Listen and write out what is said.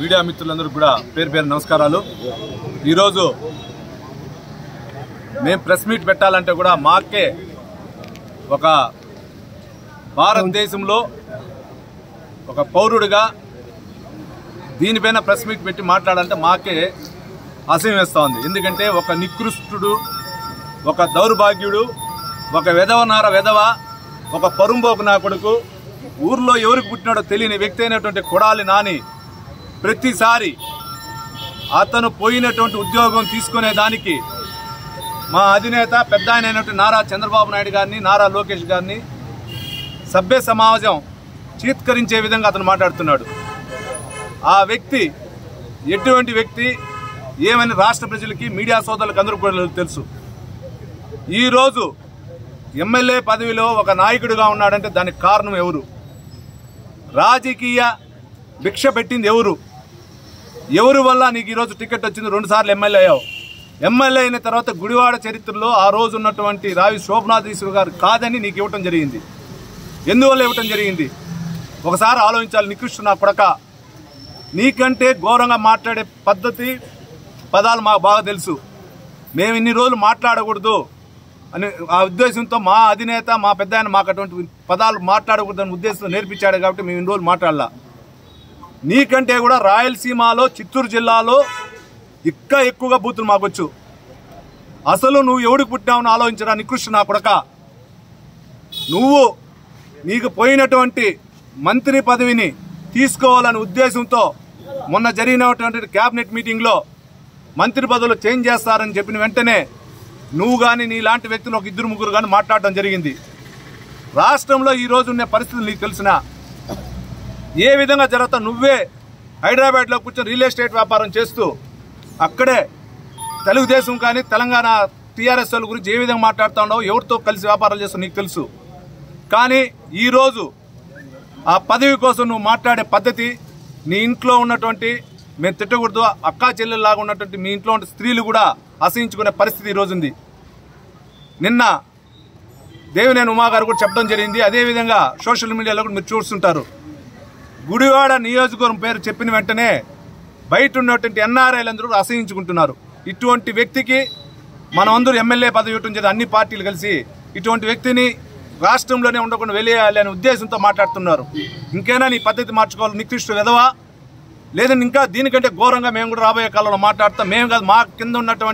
Media మిత్రులందరూ కూడా పేరు పేరు నమస్కారాలు. ఈరోజు మేము ప్రెస్ మీట్ పెట్టాలంటే కూడా మాకే ఒక భారతదేశంలో ఒక పౌరుడిగా దీనిపైన ప్రెస్ మీట్ పెట్టి మాట్లాడాలంటే మాకే అసహ్యం వేస్తూ ఉంది ఎందుకంటే ఒక నికృష్టుడు ఒక దౌర్భాగ్యుడు ఒక వెధవనార వెధవ ఒక పరుంబోకు నా కొడుకు ఊర్లో ఎవరికి పుట్టినాడో తెలియని వ్యక్తి అయినటువంటి కొడాలి నాని ప్రతిసారి అతను పోయినటువంటి ఉద్యోగం తీసుకునే దానికి మా అధినేత పెద్ద అయినటువంటి నారా చంద్రబాబు నాయుడు గారిని నారా లోకేష్ గారిని సభ్య సమాజం చీత్కరించే విధంగా అతను మాట్లాడుతున్నాడు. ఆ వ్యక్తి ఎటువంటి వ్యక్తి ఏమని రాష్ట్ర ప్రజలకి మీడియా సోదరులకు అందరూ కూడా తెలుసు. ఈరోజు ఎమ్మెల్యే పదవిలో ఒక నాయకుడిగా ఉన్నాడంటే దానికి కారణం ఎవరు? రాజకీయ భిక్ష పెట్టింది ఎవరు? ఎవరి వల్ల నీకు ఈరోజు టికెట్ వచ్చింది? రెండుసార్లు ఎమ్మెల్యే అయ్యావు. ఎమ్మెల్యే అయిన తర్వాత గుడివాడ చరిత్రలో ఆ రోజు ఉన్నటువంటి రావి శోభనాథీశ్వరు గారు కాదని నీకు ఇవ్వటం జరిగింది. ఎందువల్ల ఇవ్వటం జరిగింది? ఒకసారి ఆలోచించాలి నికృష్ణ నా కొడక. నీకంటే ఘోరంగా మాట్లాడే పద్ధతి పదాలు మాకు బాగా తెలుసు. మేము ఇన్ని రోజులు మాట్లాడకూడదు అని ఆ ఉద్దేశంతో మా అధినేత మా పెద్ద ఆయన మాకు అటువంటి పదాలు మాట్లాడకూడదు అనే ఉద్దేశంతో నేర్పించాడు కాబట్టి మేము ఇన్ని రోజులు మాట్లాడాల. నీకంటే కూడా రాయలసీమలో చిత్తూరు జిల్లాలో ఇంకా ఎక్కువగా బూతులు మాకొచ్చు. అసలు నువ్వు ఎవడికి పుట్టినావని ఆలోచించరా నికృష్ణ నా కొడక? నువ్వు నీకు పోయినటువంటి మంత్రి పదవిని తీసుకోవాలనే ఉద్దేశంతో మొన్న జరిగినటువంటి క్యాబినెట్ మీటింగ్లో మంత్రి పదవులు చేంజ్ చేస్తారని చెప్పిన వెంటనే నువ్వు కానీ నీలాంటి వ్యక్తులు ఒక ఇద్దరు ముగ్గురు కానీ మాట్లాడటం జరిగింది. రాష్ట్రంలో ఈ ఉన్న పరిస్థితులు నీకు తెలిసిన ఏ విధంగా జరుగుతా నువ్వే హైదరాబాద్లో కూర్చొని రియల్ ఎస్టేట్ వ్యాపారం చేస్తూ అక్కడే తెలుగుదేశం కానీ తెలంగాణ టీఆర్ఎస్ వాళ్ళ గురించి ఏ విధంగా మాట్లాడుతూ ఉన్నావు ఎవరితో కలిసి వ్యాపారాలు చేస్తావు నీకు తెలుసు. కానీ ఈరోజు ఆ పదవి కోసం నువ్వు మాట్లాడే పద్ధతి నీ ఇంట్లో ఉన్నటువంటి మేము తిట్టకూడదు అక్కా చెల్లెల్లాగా ఉన్నటువంటి మీ ఇంట్లో ఉన్న స్త్రీలు కూడా అసహించుకునే పరిస్థితి ఈరోజు ఉంది. నిన్న దేవినేని ఉమాగారు కూడా చెప్పడం జరిగింది. అదేవిధంగా సోషల్ మీడియాలో కూడా మీరు చూస్తుంటారు. గుడివాడ నియోజకవర్గం పేరు చెప్పిన వెంటనే బయట ఉన్నటువంటి ఎన్ఆర్ఐలందరూ అసహించుకుంటున్నారు. ఇటువంటి వ్యక్తికి మనమందరూ ఎమ్మెల్యే పదవి ఇవ్వటం చేత అన్ని పార్టీలు కలిసి ఇటువంటి వ్యక్తిని రాష్ట్రంలోనే ఉండకుండా వెళ్ళేయాలి అనే ఉద్దేశంతో మాట్లాడుతున్నారు. ఇంకైనా నీ పద్ధతి మార్చుకోవాలి నికృష్టు విధవా? లేదంటే ఇంకా దీనికంటే ఘోరంగా మేము కూడా రాబోయే కాలంలో మాట్లాడతాం. మేము కాదు మా కింద ఉన్నటువంటి